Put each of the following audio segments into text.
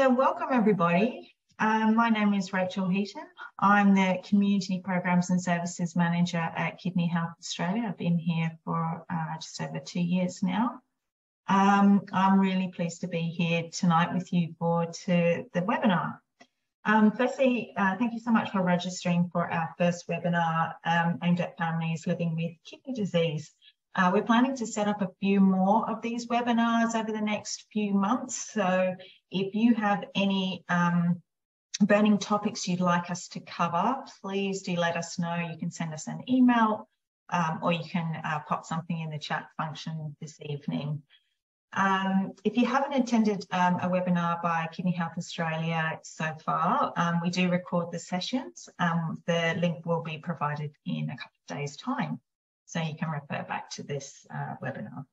So welcome everybody. Um, my name is Rachel Heaton. I'm the Community Programs and Services Manager at Kidney Health Australia. I've been here for uh, just over two years now. Um, I'm really pleased to be here tonight with you for to the webinar. Um, firstly, uh, thank you so much for registering for our first webinar um, aimed at families living with kidney disease. Uh, we're planning to set up a few more of these webinars over the next few months. So if you have any um, burning topics you'd like us to cover, please do let us know. You can send us an email um, or you can uh, pop something in the chat function this evening. Um, if you haven't attended um, a webinar by Kidney Health Australia so far, um, we do record the sessions. Um, the link will be provided in a couple of days' time, so you can refer back to this uh, webinar.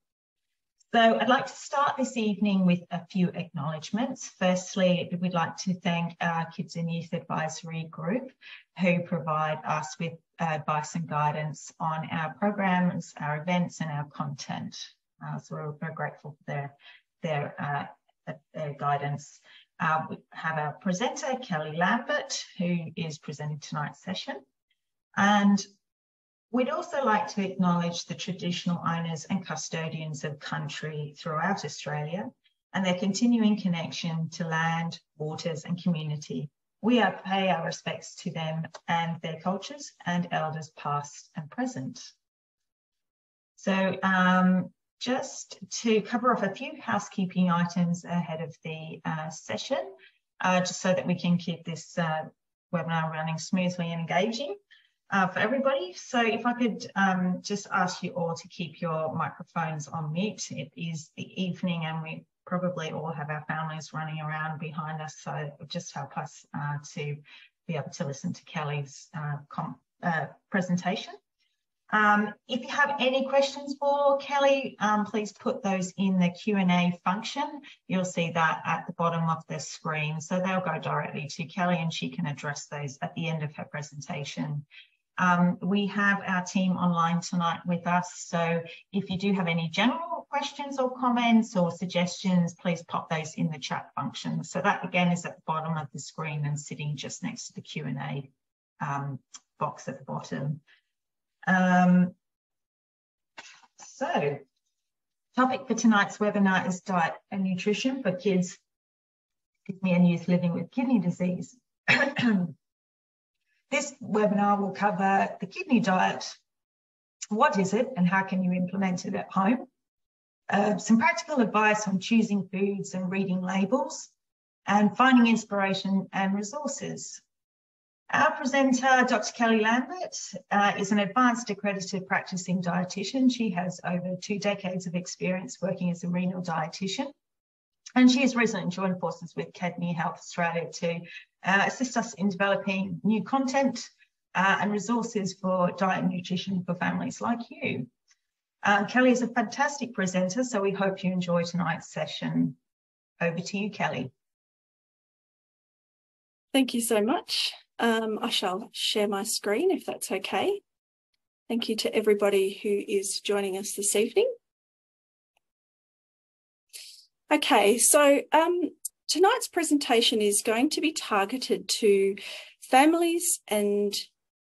So I'd like to start this evening with a few acknowledgements. Firstly, we'd like to thank our Kids and Youth Advisory Group who provide us with advice and guidance on our programs, our events and our content. Uh, so we're very grateful for their, their, uh, their guidance. Uh, we have our presenter, Kelly Lambert, who is presenting tonight's session. And We'd also like to acknowledge the traditional owners and custodians of country throughout Australia and their continuing connection to land, waters and community. We pay our respects to them and their cultures and elders past and present. So um, just to cover off a few housekeeping items ahead of the uh, session, uh, just so that we can keep this uh, webinar running smoothly and engaging uh, for everybody. So if I could um, just ask you all to keep your microphones on mute. It is the evening and we probably all have our families running around behind us. So just help us uh, to be able to listen to Kelly's uh, uh presentation. Um, if you have any questions for Kelly, um, please put those in the Q&A function. You'll see that at the bottom of the screen. So they'll go directly to Kelly and she can address those at the end of her presentation. Um, we have our team online tonight with us. So if you do have any general questions or comments or suggestions, please pop those in the chat function. So that again is at the bottom of the screen and sitting just next to the Q&A um, box at the bottom. Um, so topic for tonight's webinar is diet and nutrition for kids kidney and youth living with kidney disease. This webinar will cover the kidney diet. What is it and how can you implement it at home? Uh, some practical advice on choosing foods and reading labels and finding inspiration and resources. Our presenter, Dr. Kelly Lambert, uh, is an advanced accredited practicing dietitian. She has over two decades of experience working as a renal dietitian. And she has recently joined forces with Kidney Health Australia to uh, assist us in developing new content uh, and resources for diet and nutrition for families like you. Um, Kelly is a fantastic presenter, so we hope you enjoy tonight's session. Over to you, Kelly. Thank you so much. Um, I shall share my screen if that's okay. Thank you to everybody who is joining us this evening. Okay, so um, tonight's presentation is going to be targeted to families and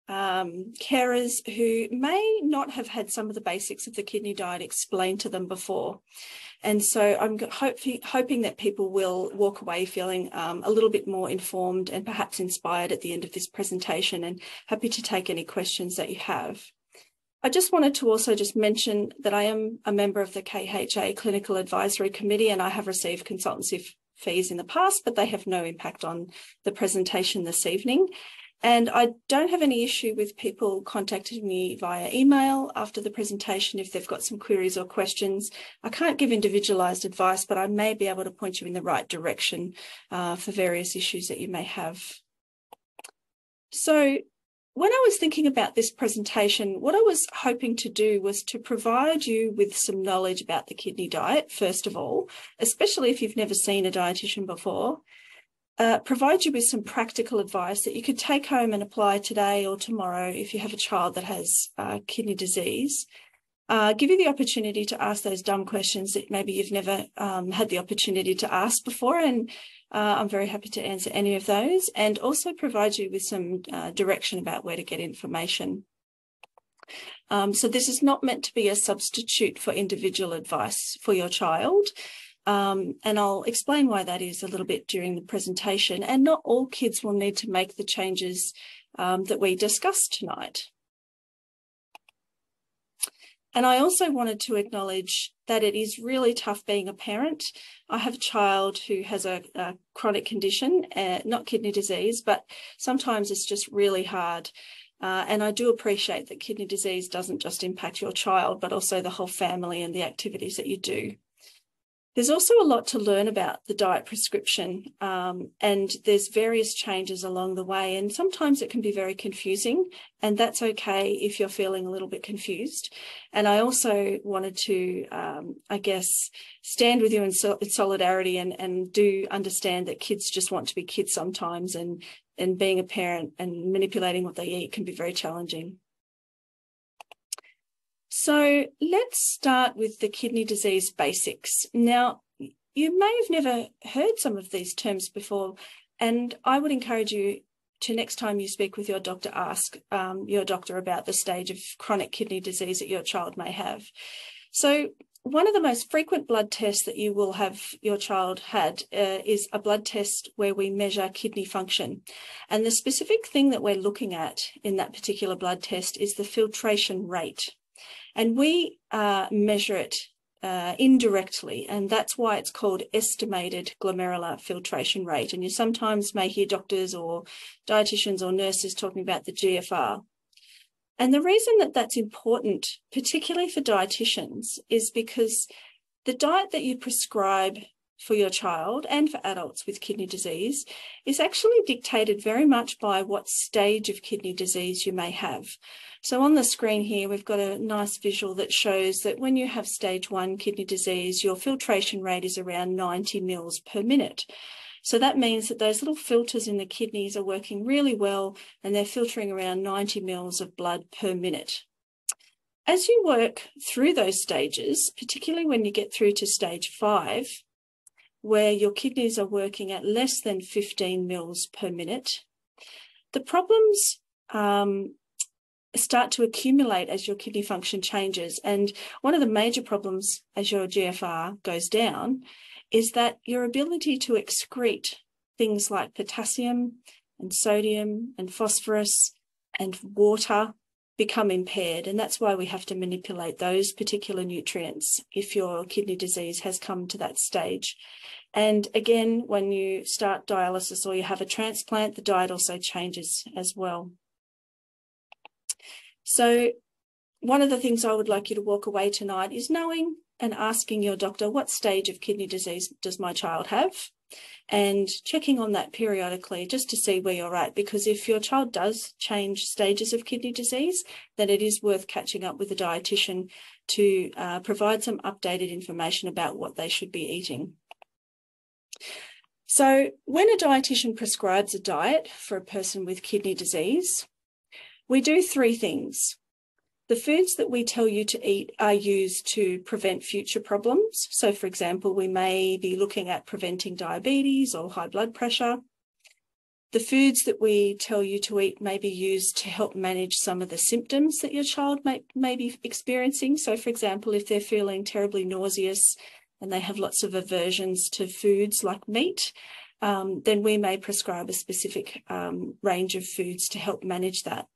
um, carers who may not have had some of the basics of the kidney diet explained to them before. And so I'm hoping that people will walk away feeling um, a little bit more informed and perhaps inspired at the end of this presentation and happy to take any questions that you have. I just wanted to also just mention that I am a member of the KHA Clinical Advisory Committee and I have received consultancy fees in the past, but they have no impact on the presentation this evening. And I don't have any issue with people contacting me via email after the presentation if they've got some queries or questions. I can't give individualised advice, but I may be able to point you in the right direction uh, for various issues that you may have. So when I was thinking about this presentation, what I was hoping to do was to provide you with some knowledge about the kidney diet, first of all, especially if you've never seen a dietitian before, uh, provide you with some practical advice that you could take home and apply today or tomorrow if you have a child that has uh, kidney disease. Uh, give you the opportunity to ask those dumb questions that maybe you've never um, had the opportunity to ask before and uh, I'm very happy to answer any of those and also provide you with some uh, direction about where to get information. Um, so this is not meant to be a substitute for individual advice for your child. Um, and I'll explain why that is a little bit during the presentation. And not all kids will need to make the changes um, that we discussed tonight. And I also wanted to acknowledge that it is really tough being a parent. I have a child who has a, a chronic condition, uh, not kidney disease, but sometimes it's just really hard. Uh, and I do appreciate that kidney disease doesn't just impact your child, but also the whole family and the activities that you do. There's also a lot to learn about the diet prescription, um, and there's various changes along the way, and sometimes it can be very confusing, and that's okay if you're feeling a little bit confused. And I also wanted to, um, I guess, stand with you in, so in solidarity and, and do understand that kids just want to be kids sometimes, and and being a parent and manipulating what they eat can be very challenging. So let's start with the kidney disease basics. Now, you may have never heard some of these terms before, and I would encourage you to next time you speak with your doctor, ask um, your doctor about the stage of chronic kidney disease that your child may have. So one of the most frequent blood tests that you will have your child had uh, is a blood test where we measure kidney function. And the specific thing that we're looking at in that particular blood test is the filtration rate. And we uh, measure it uh, indirectly, and that's why it's called estimated glomerular filtration rate. And you sometimes may hear doctors or dietitians or nurses talking about the GFR. And the reason that that's important, particularly for dietitians, is because the diet that you prescribe for your child and for adults with kidney disease is actually dictated very much by what stage of kidney disease you may have. So on the screen here, we've got a nice visual that shows that when you have stage one kidney disease, your filtration rate is around 90 mils per minute. So that means that those little filters in the kidneys are working really well and they're filtering around 90 mils of blood per minute. As you work through those stages, particularly when you get through to stage five, where your kidneys are working at less than 15 mils per minute, the problems um, start to accumulate as your kidney function changes. And one of the major problems as your GFR goes down is that your ability to excrete things like potassium and sodium and phosphorus and water become impaired. And that's why we have to manipulate those particular nutrients if your kidney disease has come to that stage. And again, when you start dialysis or you have a transplant, the diet also changes as well. So one of the things I would like you to walk away tonight is knowing and asking your doctor, what stage of kidney disease does my child have? And checking on that periodically just to see where you're at. Because if your child does change stages of kidney disease, then it is worth catching up with a dietitian to uh, provide some updated information about what they should be eating. So when a dietitian prescribes a diet for a person with kidney disease, we do three things. The foods that we tell you to eat are used to prevent future problems. So, for example, we may be looking at preventing diabetes or high blood pressure. The foods that we tell you to eat may be used to help manage some of the symptoms that your child may, may be experiencing. So, for example, if they're feeling terribly nauseous and they have lots of aversions to foods like meat, um, then we may prescribe a specific um, range of foods to help manage that.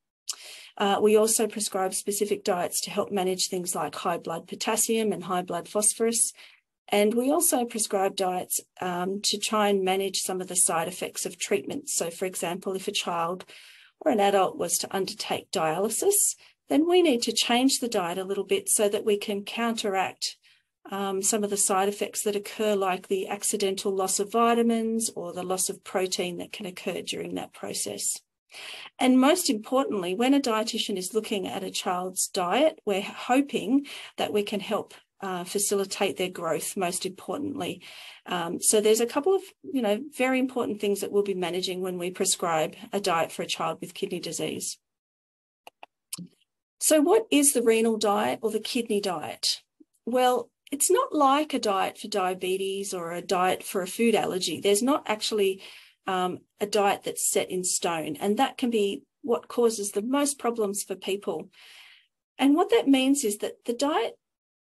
Uh, we also prescribe specific diets to help manage things like high blood potassium and high blood phosphorus. And we also prescribe diets um, to try and manage some of the side effects of treatment. So, for example, if a child or an adult was to undertake dialysis, then we need to change the diet a little bit so that we can counteract um, some of the side effects that occur, like the accidental loss of vitamins or the loss of protein that can occur during that process. And most importantly, when a dietitian is looking at a child's diet, we're hoping that we can help uh, facilitate their growth most importantly. Um, so there's a couple of, you know, very important things that we'll be managing when we prescribe a diet for a child with kidney disease. So what is the renal diet or the kidney diet? Well, it's not like a diet for diabetes or a diet for a food allergy. There's not actually um, a diet that's set in stone, and that can be what causes the most problems for people. And what that means is that the diet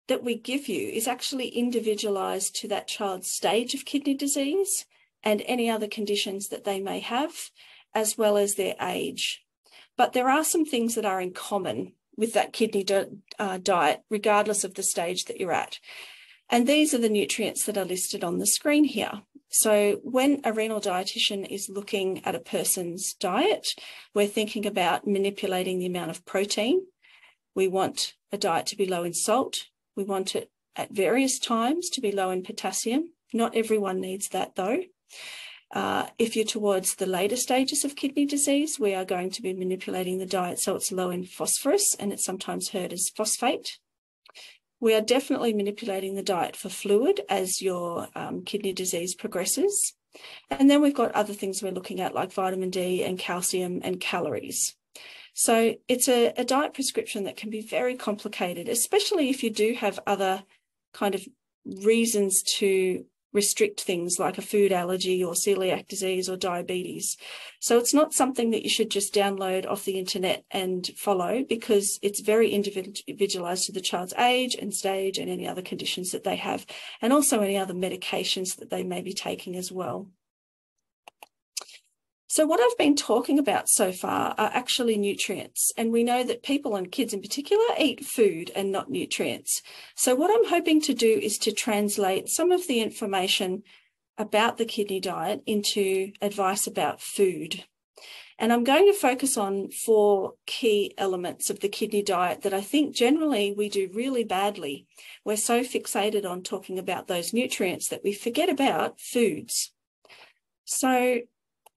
that we give you is actually individualized to that child's stage of kidney disease and any other conditions that they may have, as well as their age. But there are some things that are in common with that kidney uh, diet, regardless of the stage that you're at. And these are the nutrients that are listed on the screen here. So when a renal dietitian is looking at a person's diet, we're thinking about manipulating the amount of protein. We want a diet to be low in salt. We want it at various times to be low in potassium. Not everyone needs that though. Uh, if you're towards the later stages of kidney disease, we are going to be manipulating the diet so it's low in phosphorus and it's sometimes heard as phosphate. We are definitely manipulating the diet for fluid as your um, kidney disease progresses. And then we've got other things we're looking at like vitamin D and calcium and calories. So it's a, a diet prescription that can be very complicated, especially if you do have other kind of reasons to restrict things like a food allergy or celiac disease or diabetes. So it's not something that you should just download off the internet and follow because it's very individualized to the child's age and stage and any other conditions that they have, and also any other medications that they may be taking as well. So what I've been talking about so far are actually nutrients. And we know that people and kids in particular eat food and not nutrients. So what I'm hoping to do is to translate some of the information about the kidney diet into advice about food. And I'm going to focus on four key elements of the kidney diet that I think generally we do really badly. We're so fixated on talking about those nutrients that we forget about foods. So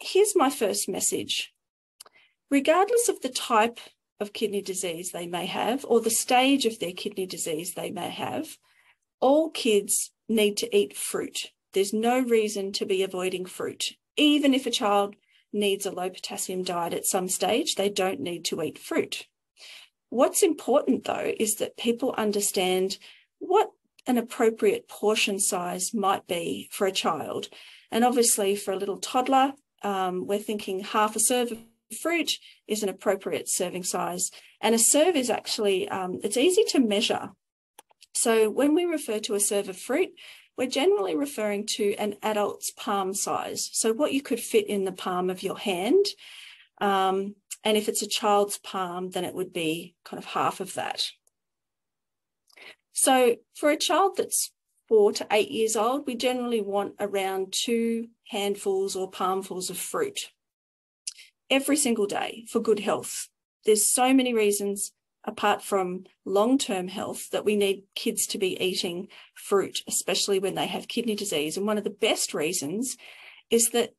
here's my first message. Regardless of the type of kidney disease they may have or the stage of their kidney disease they may have, all kids need to eat fruit. There's no reason to be avoiding fruit. Even if a child needs a low potassium diet at some stage, they don't need to eat fruit. What's important though is that people understand what an appropriate portion size might be for a child. And obviously for a little toddler, um, we're thinking half a serve of fruit is an appropriate serving size. And a serve is actually, um, it's easy to measure. So when we refer to a serve of fruit, we're generally referring to an adult's palm size. So what you could fit in the palm of your hand. Um, and if it's a child's palm, then it would be kind of half of that. So for a child that's four to eight years old, we generally want around two handfuls or palmfuls of fruit every single day for good health. There's so many reasons apart from long-term health that we need kids to be eating fruit, especially when they have kidney disease. And one of the best reasons is that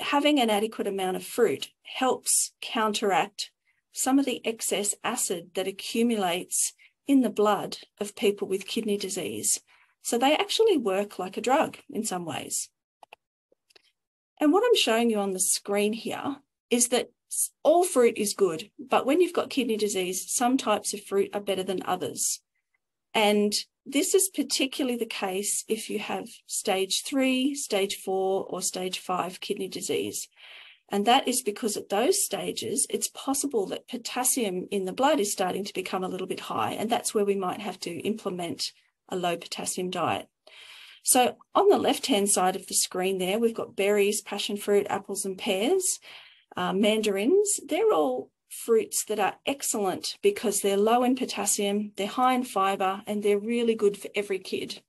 having an adequate amount of fruit helps counteract some of the excess acid that accumulates in the blood of people with kidney disease. So they actually work like a drug in some ways. And what I'm showing you on the screen here is that all fruit is good, but when you've got kidney disease, some types of fruit are better than others. And this is particularly the case if you have stage three, stage four, or stage five kidney disease. And that is because at those stages, it's possible that potassium in the blood is starting to become a little bit high. And that's where we might have to implement a low potassium diet. So on the left-hand side of the screen there, we've got berries, passion fruit, apples and pears, uh, mandarins. They're all fruits that are excellent because they're low in potassium, they're high in fibre, and they're really good for every kid.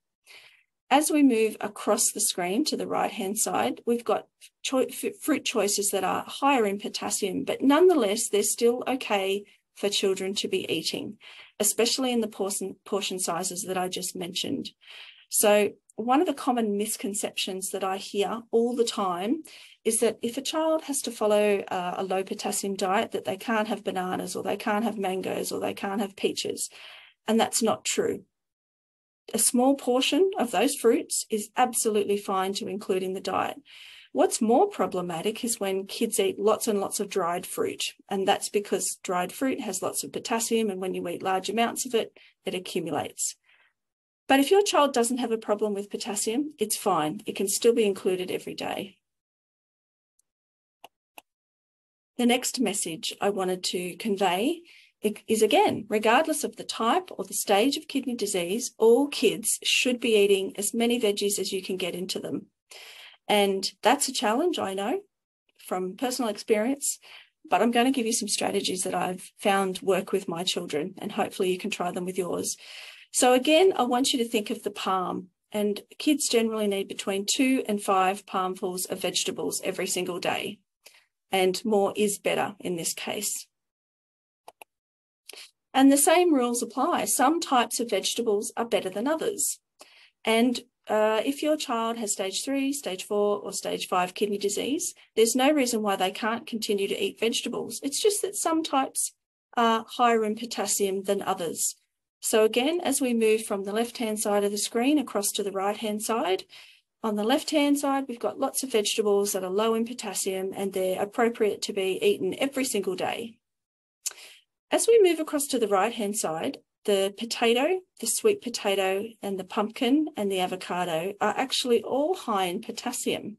As we move across the screen to the right-hand side, we've got cho fruit choices that are higher in potassium, but nonetheless, they're still okay for children to be eating especially in the portion, portion sizes that I just mentioned. So one of the common misconceptions that I hear all the time is that if a child has to follow uh, a low potassium diet, that they can't have bananas or they can't have mangoes or they can't have peaches. And that's not true. A small portion of those fruits is absolutely fine to include in the diet. What's more problematic is when kids eat lots and lots of dried fruit. And that's because dried fruit has lots of potassium. And when you eat large amounts of it, it accumulates. But if your child doesn't have a problem with potassium, it's fine. It can still be included every day. The next message I wanted to convey is again, regardless of the type or the stage of kidney disease, all kids should be eating as many veggies as you can get into them. And that's a challenge, I know from personal experience, but I'm going to give you some strategies that I've found work with my children, and hopefully you can try them with yours. So, again, I want you to think of the palm. And kids generally need between two and five palmfuls of vegetables every single day. And more is better in this case. And the same rules apply. Some types of vegetables are better than others. And uh, if your child has stage three, stage four, or stage five kidney disease, there's no reason why they can't continue to eat vegetables. It's just that some types are higher in potassium than others. So again, as we move from the left-hand side of the screen across to the right-hand side, on the left-hand side, we've got lots of vegetables that are low in potassium and they're appropriate to be eaten every single day. As we move across to the right-hand side, the potato, the sweet potato, and the pumpkin and the avocado are actually all high in potassium.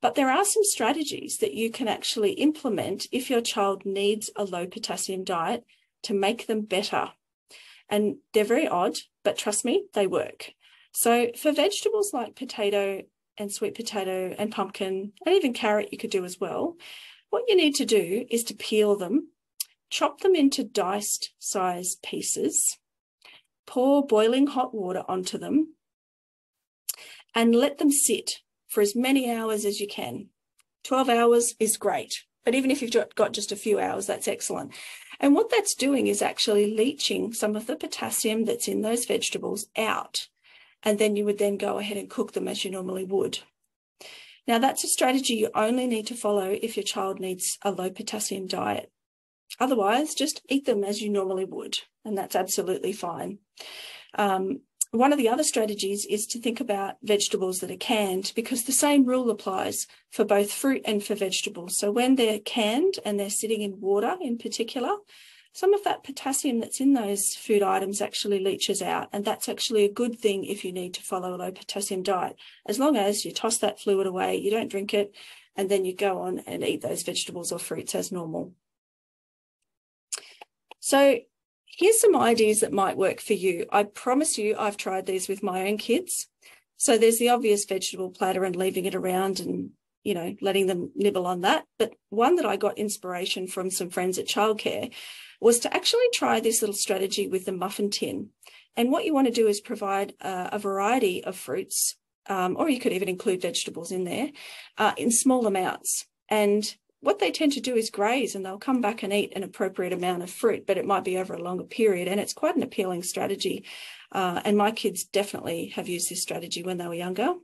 But there are some strategies that you can actually implement if your child needs a low potassium diet to make them better. And they're very odd, but trust me, they work. So for vegetables like potato and sweet potato and pumpkin, and even carrot, you could do as well. What you need to do is to peel them Chop them into diced size pieces, pour boiling hot water onto them, and let them sit for as many hours as you can. 12 hours is great, but even if you've got just a few hours, that's excellent. And what that's doing is actually leaching some of the potassium that's in those vegetables out. And then you would then go ahead and cook them as you normally would. Now, that's a strategy you only need to follow if your child needs a low potassium diet. Otherwise, just eat them as you normally would, and that's absolutely fine. Um, one of the other strategies is to think about vegetables that are canned because the same rule applies for both fruit and for vegetables. So when they're canned and they're sitting in water in particular, some of that potassium that's in those food items actually leaches out. And that's actually a good thing if you need to follow a low potassium diet. As long as you toss that fluid away, you don't drink it, and then you go on and eat those vegetables or fruits as normal. So here's some ideas that might work for you. I promise you, I've tried these with my own kids. So there's the obvious vegetable platter and leaving it around and, you know, letting them nibble on that. But one that I got inspiration from some friends at childcare was to actually try this little strategy with the muffin tin. And what you want to do is provide a variety of fruits, um, or you could even include vegetables in there, uh, in small amounts. And what they tend to do is graze and they'll come back and eat an appropriate amount of fruit, but it might be over a longer period. And it's quite an appealing strategy. Uh, and my kids definitely have used this strategy when they were younger.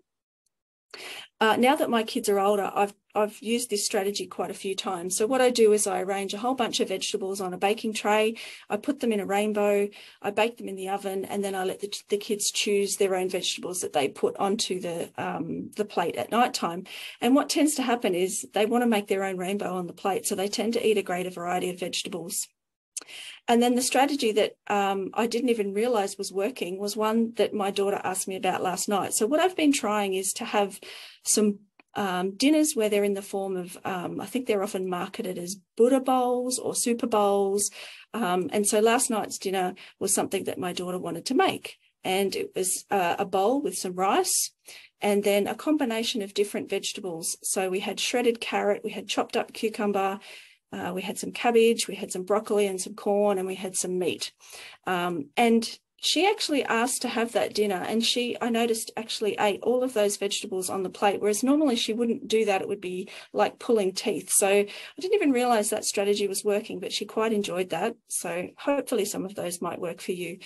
Uh, now that my kids are older, I've I've used this strategy quite a few times. So what I do is I arrange a whole bunch of vegetables on a baking tray. I put them in a rainbow. I bake them in the oven, and then I let the, the kids choose their own vegetables that they put onto the um, the plate at night time. And what tends to happen is they want to make their own rainbow on the plate, so they tend to eat a greater variety of vegetables. And then the strategy that um, I didn't even realize was working was one that my daughter asked me about last night. So what I've been trying is to have some um, dinners where they're in the form of, um, I think they're often marketed as Buddha bowls or super bowls. Um, and so last night's dinner was something that my daughter wanted to make. And it was uh, a bowl with some rice and then a combination of different vegetables. So we had shredded carrot, we had chopped up cucumber, uh, we had some cabbage, we had some broccoli and some corn, and we had some meat. Um, and she actually asked to have that dinner and she i noticed actually ate all of those vegetables on the plate whereas normally she wouldn't do that. It would be like pulling teeth. So i didn't even realize that strategy was working but she quite enjoyed that. So hopefully some of those might work for you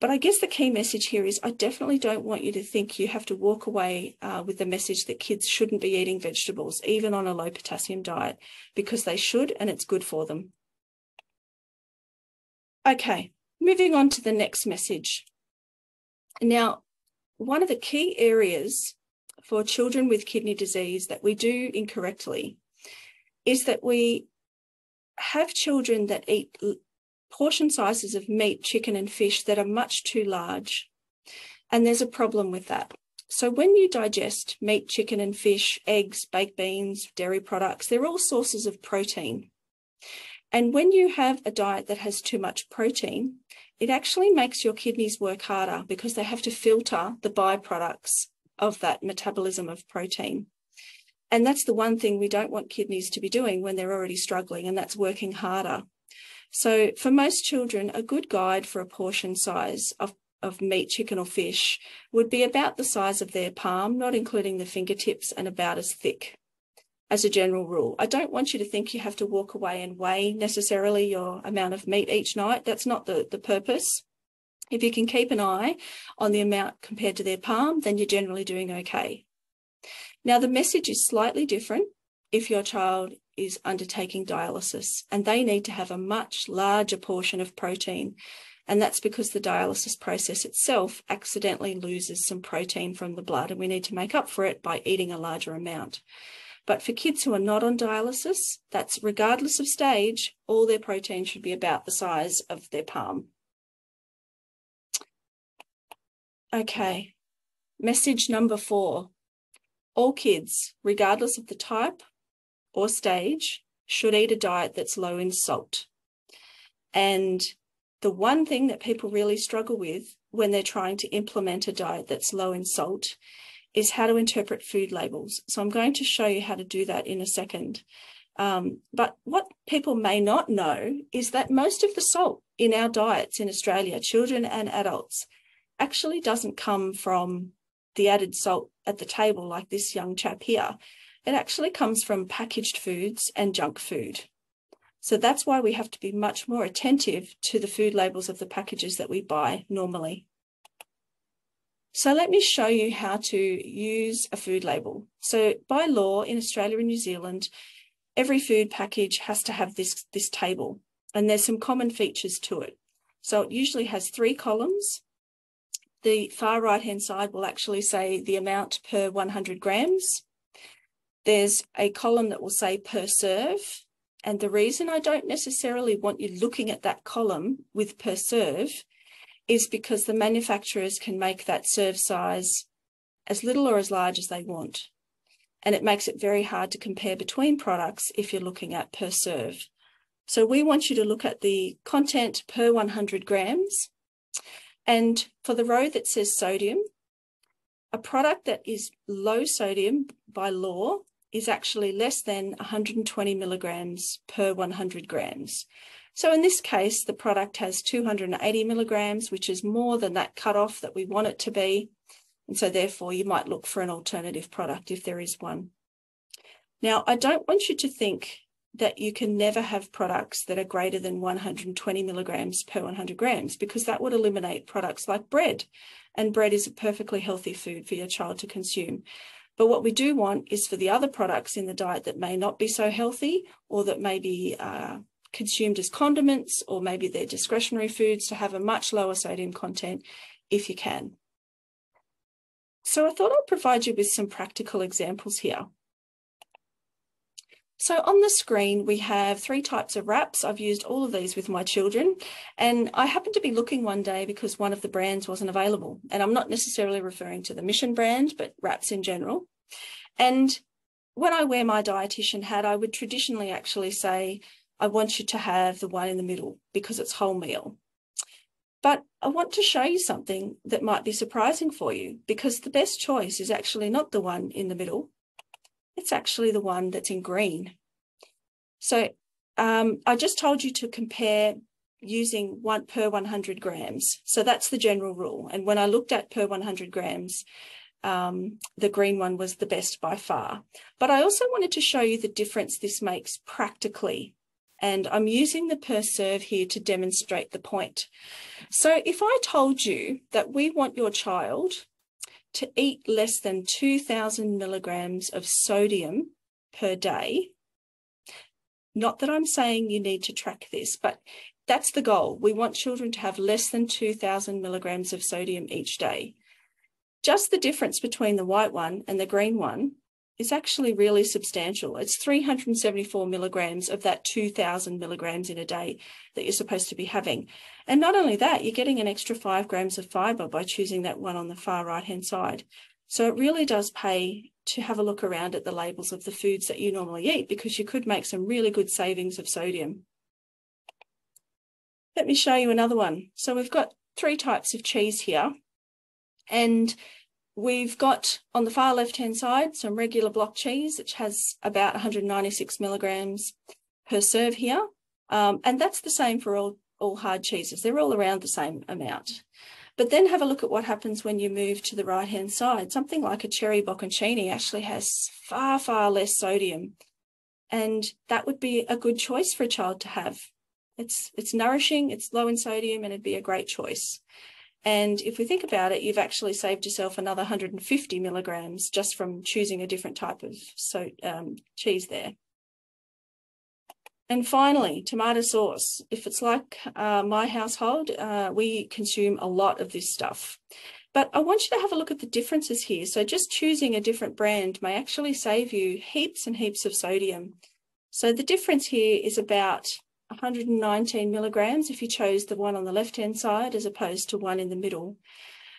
but i guess the key message here is i definitely don't want you to think you have to walk away uh, with the message that kids shouldn't be eating vegetables even on a low potassium diet because they should and it's good for them okay Moving on to the next message. Now, one of the key areas for children with kidney disease that we do incorrectly is that we have children that eat portion sizes of meat, chicken, and fish that are much too large. And there's a problem with that. So when you digest meat, chicken and fish, eggs, baked beans, dairy products, they're all sources of protein. And when you have a diet that has too much protein, it actually makes your kidneys work harder because they have to filter the byproducts of that metabolism of protein. And that's the one thing we don't want kidneys to be doing when they're already struggling, and that's working harder. So for most children, a good guide for a portion size of of meat, chicken, or fish would be about the size of their palm, not including the fingertips, and about as thick as a general rule. I don't want you to think you have to walk away and weigh necessarily your amount of meat each night. That's not the, the purpose. If you can keep an eye on the amount compared to their palm, then you're generally doing okay. Now, the message is slightly different if your child is undertaking dialysis and they need to have a much larger portion of protein and that's because the dialysis process itself accidentally loses some protein from the blood, and we need to make up for it by eating a larger amount. But for kids who are not on dialysis, that's regardless of stage, all their protein should be about the size of their palm. Okay, message number four. All kids, regardless of the type or stage, should eat a diet that's low in salt. And the one thing that people really struggle with when they're trying to implement a diet that's low in salt is how to interpret food labels. So I'm going to show you how to do that in a second. Um, but what people may not know is that most of the salt in our diets in Australia, children and adults, actually doesn't come from the added salt at the table like this young chap here. It actually comes from packaged foods and junk food. So that's why we have to be much more attentive to the food labels of the packages that we buy normally. So let me show you how to use a food label. So by law in Australia and New Zealand, every food package has to have this, this table and there's some common features to it. So it usually has three columns. The far right hand side will actually say the amount per 100 grams. There's a column that will say per serve and the reason I don't necessarily want you looking at that column with per serve is because the manufacturers can make that serve size as little or as large as they want. And it makes it very hard to compare between products if you're looking at per serve. So we want you to look at the content per 100 grams. And for the row that says sodium, a product that is low sodium by law is actually less than 120 milligrams per 100 grams. So in this case, the product has 280 milligrams, which is more than that cutoff that we want it to be. And so therefore you might look for an alternative product if there is one. Now, I don't want you to think that you can never have products that are greater than 120 milligrams per 100 grams because that would eliminate products like bread. And bread is a perfectly healthy food for your child to consume. But what we do want is for the other products in the diet that may not be so healthy or that may be uh, consumed as condiments or maybe they're discretionary foods to have a much lower sodium content if you can. So I thought I'd provide you with some practical examples here. So on the screen, we have three types of wraps. I've used all of these with my children and I happened to be looking one day because one of the brands wasn't available. And I'm not necessarily referring to the Mission brand, but wraps in general. And when I wear my dietitian hat, I would traditionally actually say, I want you to have the one in the middle because it's whole meal. But I want to show you something that might be surprising for you because the best choice is actually not the one in the middle it's actually the one that's in green. So um, I just told you to compare using one per 100 grams. So that's the general rule. And when I looked at per 100 grams, um, the green one was the best by far. But I also wanted to show you the difference this makes practically. And I'm using the per serve here to demonstrate the point. So if I told you that we want your child to eat less than 2000 milligrams of sodium per day. Not that I'm saying you need to track this, but that's the goal. We want children to have less than 2000 milligrams of sodium each day. Just the difference between the white one and the green one is actually really substantial. It's 374 milligrams of that 2000 milligrams in a day that you're supposed to be having. And not only that, you're getting an extra five grams of fiber by choosing that one on the far right hand side. So it really does pay to have a look around at the labels of the foods that you normally eat because you could make some really good savings of sodium. Let me show you another one. So we've got three types of cheese here. And we've got on the far left hand side some regular block cheese, which has about 196 milligrams per serve here. Um, and that's the same for all, all hard cheeses. They're all around the same amount. But then have a look at what happens when you move to the right hand side. Something like a cherry bocconcini actually has far, far less sodium. And that would be a good choice for a child to have. It's, it's nourishing, it's low in sodium, and it'd be a great choice. And if we think about it, you've actually saved yourself another 150 milligrams just from choosing a different type of so, um, cheese there. And finally, tomato sauce. If it's like uh, my household, uh, we consume a lot of this stuff. But I want you to have a look at the differences here. So just choosing a different brand may actually save you heaps and heaps of sodium. So the difference here is about 119 milligrams if you chose the one on the left-hand side as opposed to one in the middle.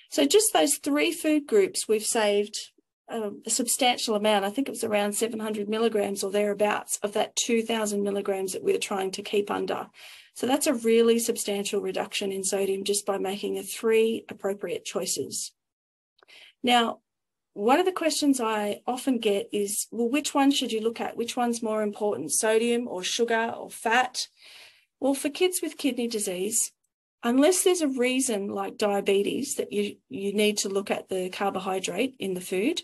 So just those three food groups, we've saved a, a substantial amount. I think it was around 700 milligrams or thereabouts of that 2000 milligrams that we're trying to keep under. So that's a really substantial reduction in sodium just by making the three appropriate choices. Now, one of the questions I often get is, well, which one should you look at? Which one's more important, sodium or sugar or fat? Well, for kids with kidney disease, unless there's a reason like diabetes that you, you need to look at the carbohydrate in the food,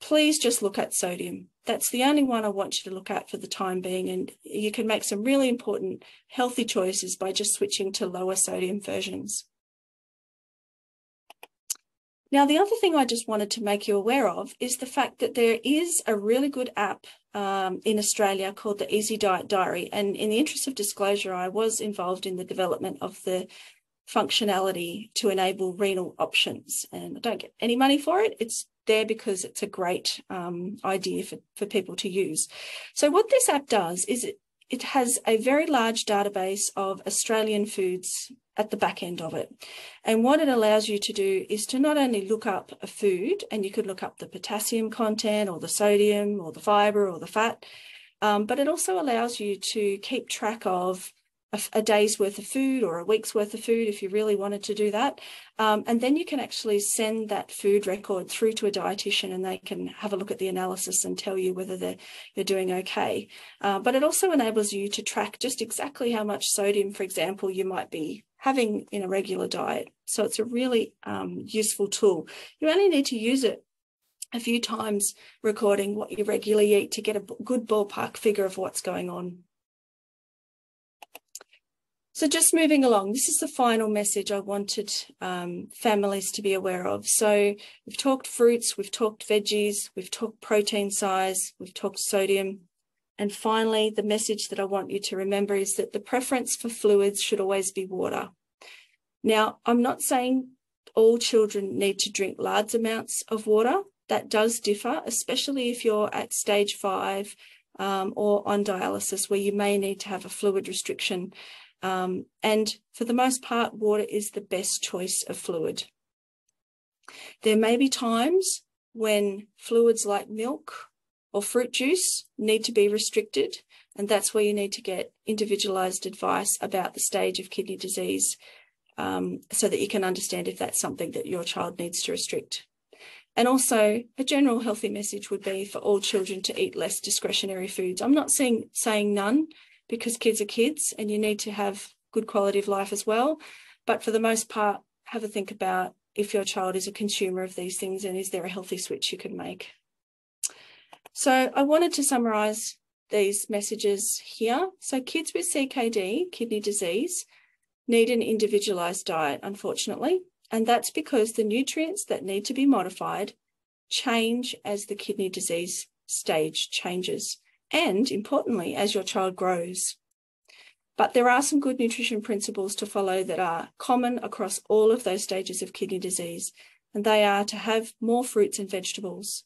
please just look at sodium. That's the only one I want you to look at for the time being. And you can make some really important healthy choices by just switching to lower sodium versions. Now, the other thing I just wanted to make you aware of is the fact that there is a really good app um, in Australia called the Easy Diet Diary. And in the interest of disclosure, I was involved in the development of the functionality to enable renal options. And I don't get any money for it. It's there because it's a great um, idea for, for people to use. So what this app does is it, it has a very large database of Australian foods at the back end of it. And what it allows you to do is to not only look up a food, and you could look up the potassium content or the sodium or the fiber or the fat, um, but it also allows you to keep track of a, a, day's worth of food or a week's worth of food if you really wanted to do that. Um, and then you can actually send that food record through to a dietitian and they can have a look at the analysis and tell you whether they're, you're doing okay. Uh, but it also enables you to track just exactly how much sodium, for example, you might be having in a regular diet. So it's a really um, useful tool. You only need to use it a few times recording what you regularly eat to get a good ballpark figure of what's going on. So just moving along, this is the final message I wanted um, families to be aware of. So we've talked fruits, we've talked veggies, we've talked protein size, we've talked sodium. And finally, the message that I want you to remember is that the preference for fluids should always be water. Now, I'm not saying all children need to drink large amounts of water. That does differ, especially if you're at stage five um, or on dialysis, where you may need to have a fluid restriction. Um, and for the most part, water is the best choice of fluid. There may be times when fluids like milk or fruit juice need to be restricted, and that's where you need to get individualised advice about the stage of kidney disease um, so that you can understand if that's something that your child needs to restrict. And also, a general healthy message would be for all children to eat less discretionary foods. I'm not saying, saying none, because kids are kids and you need to have good quality of life as well. But for the most part, have a think about if your child is a consumer of these things and is there a healthy switch you can make. So I wanted to summarise these messages here. So kids with CKD, kidney disease, need an individualised diet, unfortunately. And that's because the nutrients that need to be modified change as the kidney disease stage changes and importantly, as your child grows. But there are some good nutrition principles to follow that are common across all of those stages of kidney disease, and they are to have more fruits and vegetables,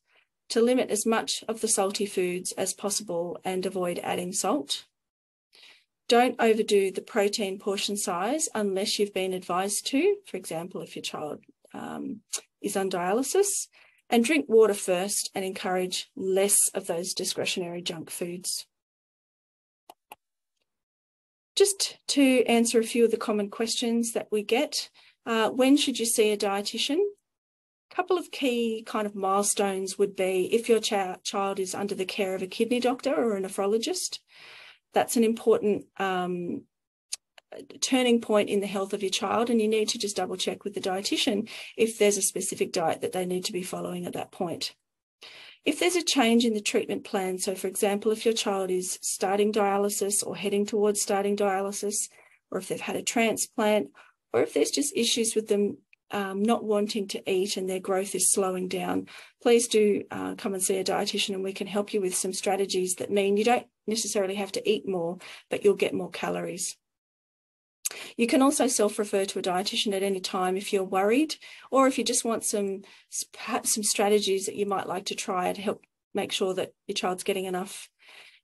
to limit as much of the salty foods as possible and avoid adding salt. Don't overdo the protein portion size unless you've been advised to, for example, if your child um, is on dialysis, and drink water first and encourage less of those discretionary junk foods. Just to answer a few of the common questions that we get, uh, when should you see a dietitian? A couple of key kind of milestones would be if your ch child is under the care of a kidney doctor or a nephrologist, that's an important um, turning point in the health of your child and you need to just double check with the dietitian if there's a specific diet that they need to be following at that point. If there's a change in the treatment plan, so for example, if your child is starting dialysis or heading towards starting dialysis, or if they've had a transplant, or if there's just issues with them um, not wanting to eat and their growth is slowing down, please do uh, come and see a dietitian and we can help you with some strategies that mean you don't necessarily have to eat more, but you'll get more calories. You can also self-refer to a dietitian at any time if you're worried, or if you just want some perhaps some strategies that you might like to try to help make sure that your child's getting enough.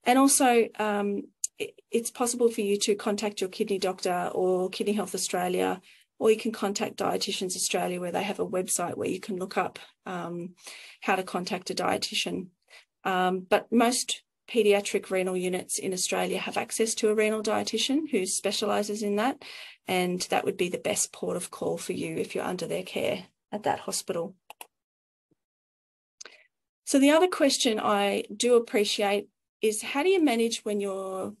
And also, um, it, it's possible for you to contact your kidney doctor or Kidney Health Australia, or you can contact Dietitians Australia, where they have a website where you can look up um, how to contact a dietitian. Um, but most paediatric renal units in Australia have access to a renal dietitian who specialises in that, and that would be the best port of call for you if you're under their care at that hospital. So the other question I do appreciate is how do you manage when your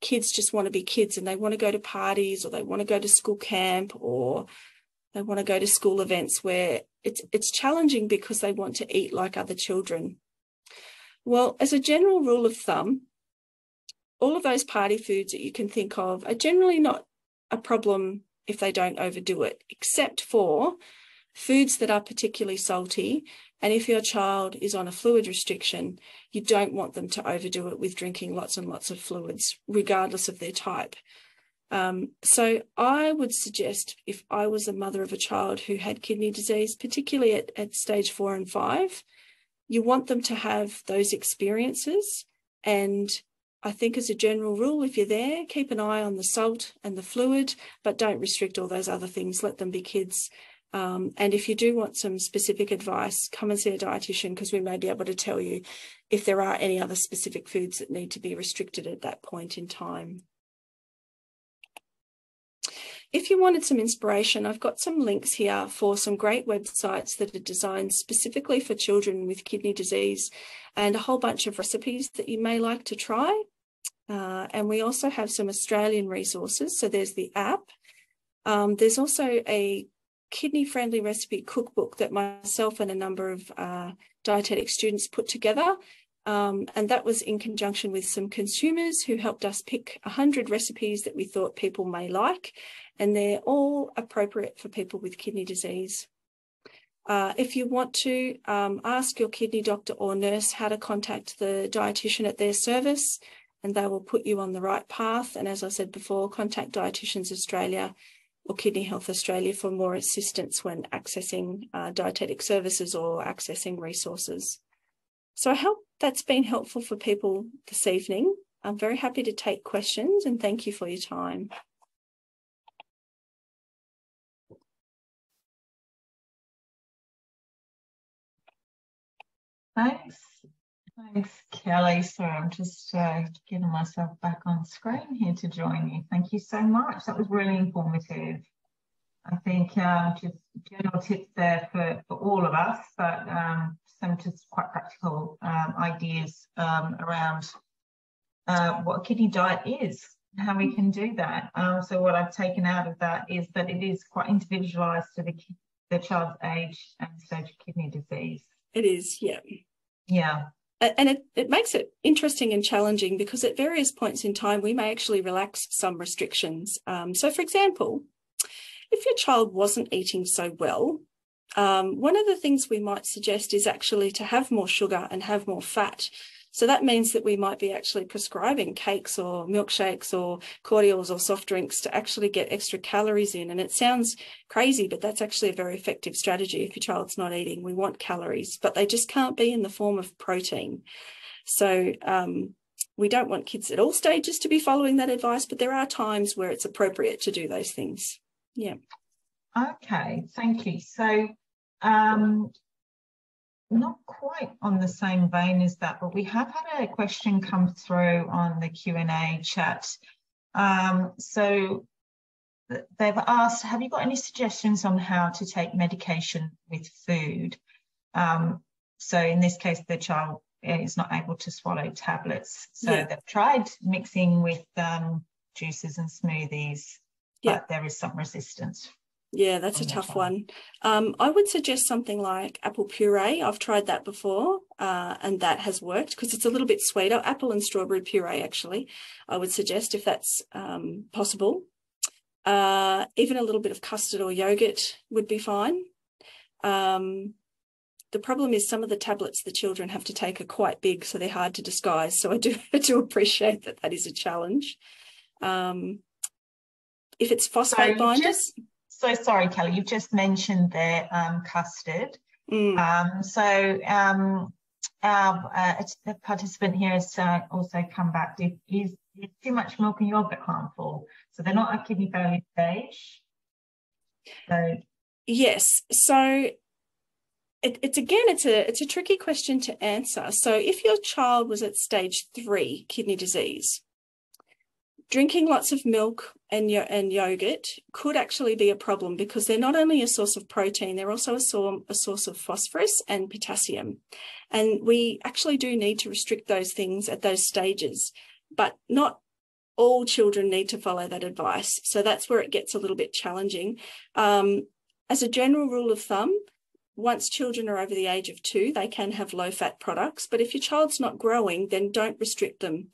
kids just want to be kids and they want to go to parties or they want to go to school camp or they want to go to school events where it's it's challenging because they want to eat like other children well, as a general rule of thumb, all of those party foods that you can think of are generally not a problem if they don't overdo it, except for foods that are particularly salty. And if your child is on a fluid restriction, you don't want them to overdo it with drinking lots and lots of fluids, regardless of their type. Um, so I would suggest if I was a mother of a child who had kidney disease, particularly at, at stage four and five, you want them to have those experiences. And I think, as a general rule, if you're there, keep an eye on the salt and the fluid, but don't restrict all those other things. Let them be kids. Um, and if you do want some specific advice, come and see a dietitian because we may be able to tell you if there are any other specific foods that need to be restricted at that point in time. If you wanted some inspiration, I've got some links here for some great websites that are designed specifically for children with kidney disease and a whole bunch of recipes that you may like to try. Uh, and we also have some Australian resources. So there's the app. Um, there's also a kidney friendly recipe cookbook that myself and a number of uh, dietetic students put together. Um, and that was in conjunction with some consumers who helped us pick 100 recipes that we thought people may like and they're all appropriate for people with kidney disease. Uh, if you want to um, ask your kidney doctor or nurse how to contact the dietitian at their service, and they will put you on the right path. And as I said before, contact Dietitians Australia or Kidney Health Australia for more assistance when accessing uh, dietetic services or accessing resources. So I hope that's been helpful for people this evening. I'm very happy to take questions and thank you for your time. Thanks. Thanks, Kelly. So I'm just uh, getting myself back on screen here to join you. Thank you so much. That was really informative. I think um, just general tips there for, for all of us, but um, some just quite practical um, ideas um, around uh, what a kidney diet is, how we can do that. Um, so what I've taken out of that is that it is quite individualised to the, the child's age and stage of kidney disease. It is, yeah. Yeah. And it, it makes it interesting and challenging because at various points in time, we may actually relax some restrictions. Um, so, for example, if your child wasn't eating so well, um, one of the things we might suggest is actually to have more sugar and have more fat So that means that we might be actually prescribing cakes or milkshakes or cordials or soft drinks to actually get extra calories in. And it sounds crazy, but that's actually a very effective strategy if your child's not eating. We want calories, but they just can't be in the form of protein. So um, we don't want kids at all stages to be following that advice, but there are times where it's appropriate to do those things. Yeah. Okay, thank you. So um, not quite on the same vein as that, but we have had a question come through on the Q&A chat. Um, so they've asked, have you got any suggestions on how to take medication with food? Um, so in this case, the child is not able to swallow tablets. So yeah. they've tried mixing with um, juices and smoothies, yeah. but there is some resistance yeah, that's a tough one. Um, I would suggest something like apple puree. I've tried that before, uh, and that has worked because it's a little bit sweeter. Apple and strawberry puree, actually, I would suggest if that's um, possible. Uh, even a little bit of custard or yogurt would be fine. Um, the problem is some of the tablets the children have to take are quite big, so they're hard to disguise. So I do, I do appreciate that that is a challenge. Um, if it's phosphate so binders. Just so sorry, Kelly, you've just mentioned the um, custard. Mm. Um, so um, our uh, participant here has uh, also come back. Is, is too much milk and yogurt harmful? So they're not at kidney failure stage. So yes, so it, it's again, it's a it's a tricky question to answer. So if your child was at stage three kidney disease, drinking lots of milk and, and yogurt could actually be a problem because they're not only a source of protein, they're also a, so a source of phosphorus and potassium. And we actually do need to restrict those things at those stages, but not all children need to follow that advice. So that's where it gets a little bit challenging. Um, as a general rule of thumb, once children are over the age of two, they can have low fat products. But if your child's not growing, then don't restrict them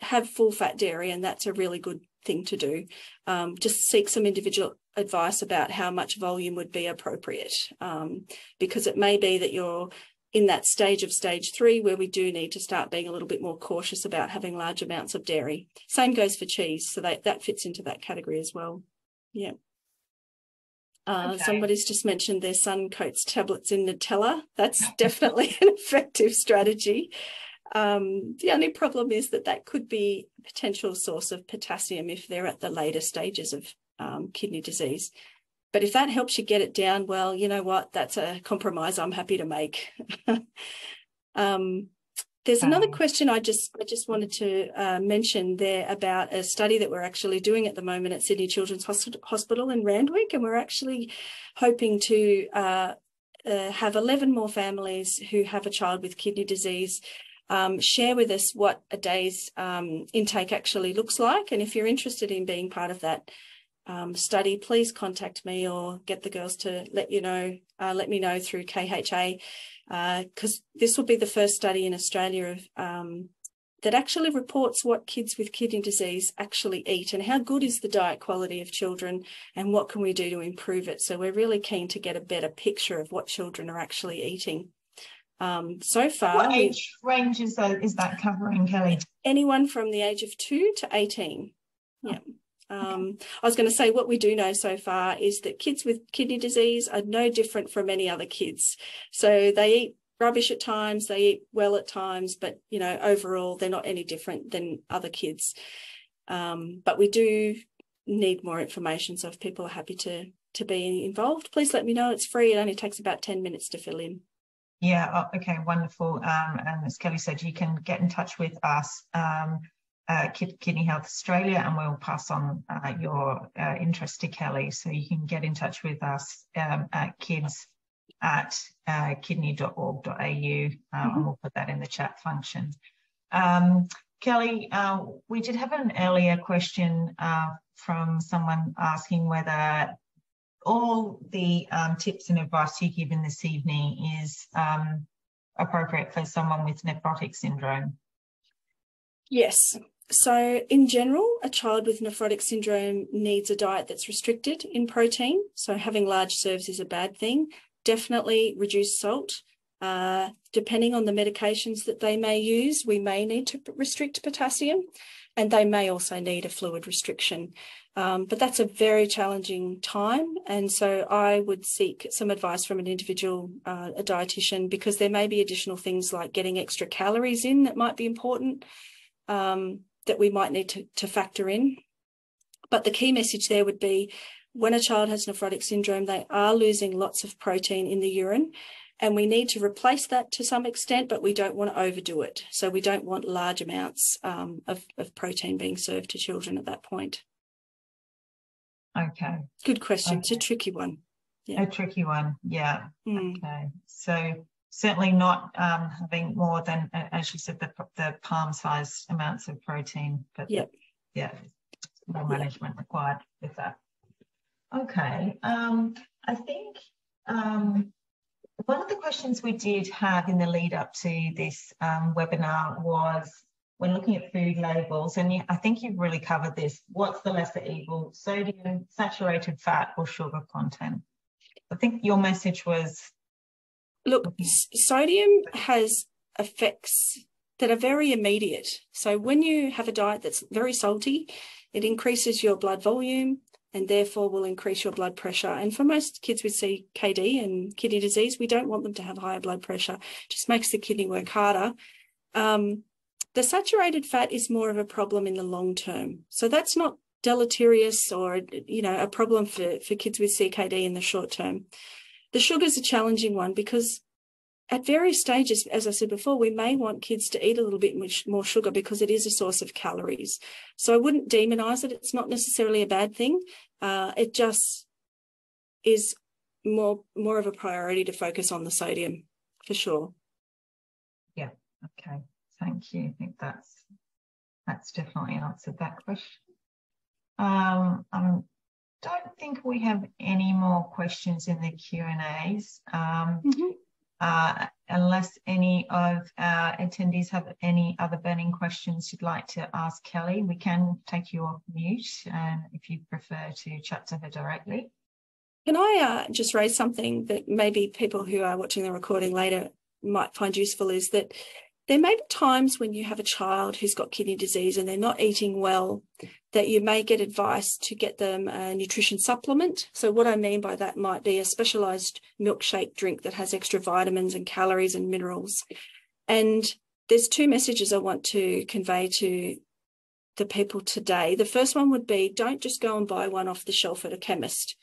have full fat dairy, and that's a really good thing to do. Um, just seek some individual advice about how much volume would be appropriate, um, because it may be that you're in that stage of stage three where we do need to start being a little bit more cautious about having large amounts of dairy. Same goes for cheese, so that, that fits into that category as well. Yeah. Uh, okay. Somebody's just mentioned their son coats tablets in Nutella. That's definitely an effective strategy. Um, the only problem is that that could be a potential source of potassium if they're at the later stages of um, kidney disease. But if that helps you get it down, well, you know what? That's a compromise I'm happy to make. um, there's another question I just I just wanted to uh, mention there about a study that we're actually doing at the moment at Sydney Children's Hospital in Randwick, and we're actually hoping to uh, uh, have 11 more families who have a child with kidney disease um, share with us what a day's um, intake actually looks like. And if you're interested in being part of that um, study, please contact me or get the girls to let you know, uh, let me know through KHA, because uh, this will be the first study in Australia of um, that actually reports what kids with kidney disease actually eat and how good is the diet quality of children and what can we do to improve it. So we're really keen to get a better picture of what children are actually eating. Um, so far, what age range is that, is that covering, Kelly? Anyone from the age of two to 18. Yeah. Um, I was going to say what we do know so far is that kids with kidney disease are no different from any other kids. So they eat rubbish at times, they eat well at times, but you know overall they're not any different than other kids. Um, but we do need more information. So if people are happy to to be involved, please let me know. It's free. It only takes about ten minutes to fill in. Yeah, oh, okay, wonderful. Um, and as Kelly said, you can get in touch with us, um, uh, Kidney Health Australia, and we'll pass on uh, your uh, interest to Kelly. So you can get in touch with us um, at kids at uh, kidney.org.au, uh, mm-hmm. and we'll put that in the chat function. Um, Kelly, uh, we did have an earlier question from someone asking whether all the um, tips and advice you've given this evening is um, appropriate for someone with nephrotic syndrome? Yes. So, in general, a child with nephrotic syndrome needs a diet that's restricted in protein. So, having large serves is a bad thing. Definitely reduce salt. Uh, depending on the medications that they may use, we may need to restrict potassium and they may also need a fluid restriction. Um, but that's a very challenging time. And so I would seek some advice from an individual, uh, a dietitian, because there may be additional things like getting extra calories in that might be important um, that we might need to, to factor in. But the key message there would be when a child has nephrotic syndrome, they are losing lots of protein in the urine and we need to replace that to some extent, but we don't want to overdo it. So we don't want large amounts um, of, of protein being served to children at that point. Okay. Good question. Okay. It's a tricky one. Yeah. A tricky one. Yeah. Mm. Okay. So certainly not um, having more than, as you said, the, the palm size amounts of protein, but yep. yeah, more management yep. required with that. Okay. Um, I think um, one of the questions we did have in the lead up to this um, webinar was when looking at food labels, and I think you've really covered this, what's the lesser evil, sodium, saturated fat, or sugar content? I think your message was. Look, sodium has effects that are very immediate. So when you have a diet that's very salty, it increases your blood volume, and therefore will increase your blood pressure. And for most kids with CKD and kidney disease, we don't want them to have higher blood pressure. It just makes the kidney work harder. Um, the saturated fat is more of a problem in the long term. So that's not deleterious or, you know, a problem for, for kids with CKD in the short term. The sugar is a challenging one because at various stages, as I said before, we may want kids to eat a little bit more sugar because it is a source of calories. So I wouldn't demonize it. It's not necessarily a bad thing. Uh, it just is more more of a priority to focus on the sodium for sure. Yeah. Okay. Thank you. I think that's that's definitely answered that question. Um, I don't think we have any more questions in the Q and A's. Um, mm -hmm. Uh, unless any of our attendees have any other burning questions you'd like to ask Kelly, we can take you off mute um, if you prefer to chat to her directly. Can I uh, just raise something that maybe people who are watching the recording later might find useful is that there may be times when you have a child who's got kidney disease and they're not eating well that you may get advice to get them a nutrition supplement. So what I mean by that might be a specialized milkshake drink that has extra vitamins and calories and minerals. And there's two messages I want to convey to the people today. The first one would be don't just go and buy one off the shelf at a chemist.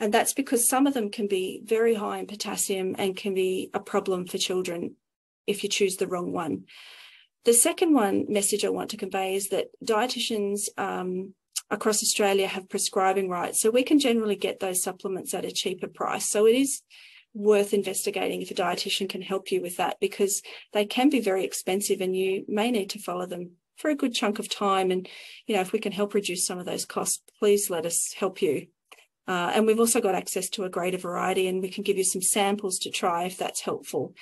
And that's because some of them can be very high in potassium and can be a problem for children if you choose the wrong one. The second one message I want to convey is that dietitians um, across Australia have prescribing rights. So we can generally get those supplements at a cheaper price. So it is worth investigating if a dietitian can help you with that because they can be very expensive and you may need to follow them for a good chunk of time. And, you know, if we can help reduce some of those costs, please let us help you. Uh, and we've also got access to a greater variety and we can give you some samples to try if that's helpful.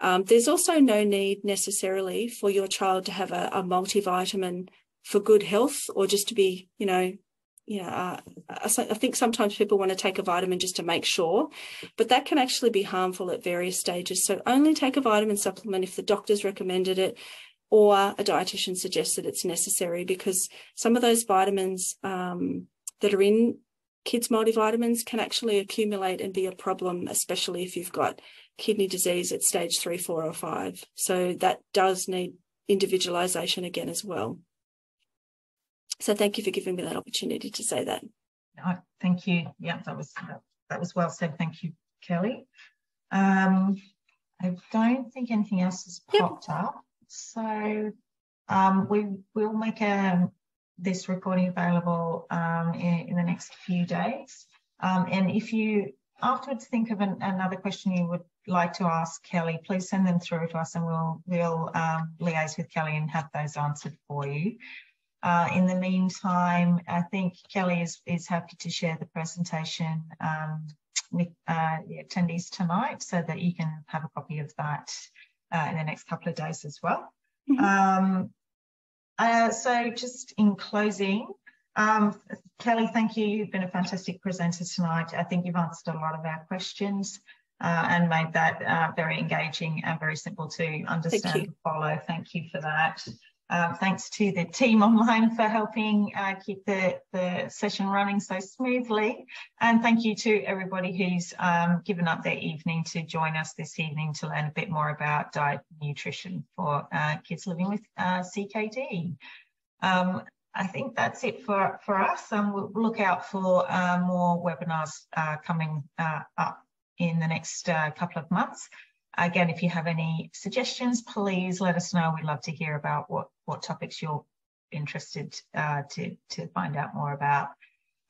Um, there's also no need necessarily for your child to have a, a multivitamin for good health or just to be, you know, you know, uh, I think sometimes people want to take a vitamin just to make sure, but that can actually be harmful at various stages. So only take a vitamin supplement if the doctor's recommended it or a dietitian suggests that it's necessary because some of those vitamins um, that are in kids' multivitamins can actually accumulate and be a problem, especially if you've got kidney disease at stage three, four, or five. So that does need individualisation again as well. So thank you for giving me that opportunity to say that. No, thank you. Yeah, that was that was well said. Thank you, Kelly. Um, I don't think anything else has popped yep. up. So um, we will make a, um, this recording available um, in, in, the next few days. Um, and if you afterwards think of an, another question you would like to ask Kelly, please send them through to us and we'll, we'll um, liaise with Kelly and have those answered for you. Uh, in the meantime, I think Kelly is, is happy to share the presentation um, with uh, the attendees tonight so that you can have a copy of that uh, in the next couple of days as well. Mm -hmm. um, uh, so just in closing, um, Kelly, thank you. You've been a fantastic presenter tonight. I think you've answered a lot of our questions. uh, and made that uh, very engaging and very simple to understand and follow. Thank you for that. Um, thanks to the team online for helping uh, keep the, the session running so smoothly. And thank you to everybody who's um, given up their evening to join us this evening to learn a bit more about diet and nutrition for uh, kids living with uh, CKD. Um, I think that's it for, for us. And we'll look out for uh, more webinars uh, coming uh, up in the next couple of months. Again, if you have any suggestions, please let us know. We'd love to hear about what, what topics you're interested uh, to, to find out more about.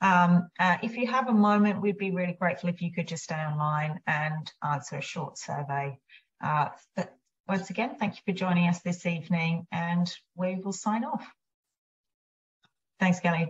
Um, uh, if you have a moment, we'd be really grateful if you could just stay online and answer a short survey. Uh, but once again, thank you for joining us this evening and we will sign off. Thanks, Kelly.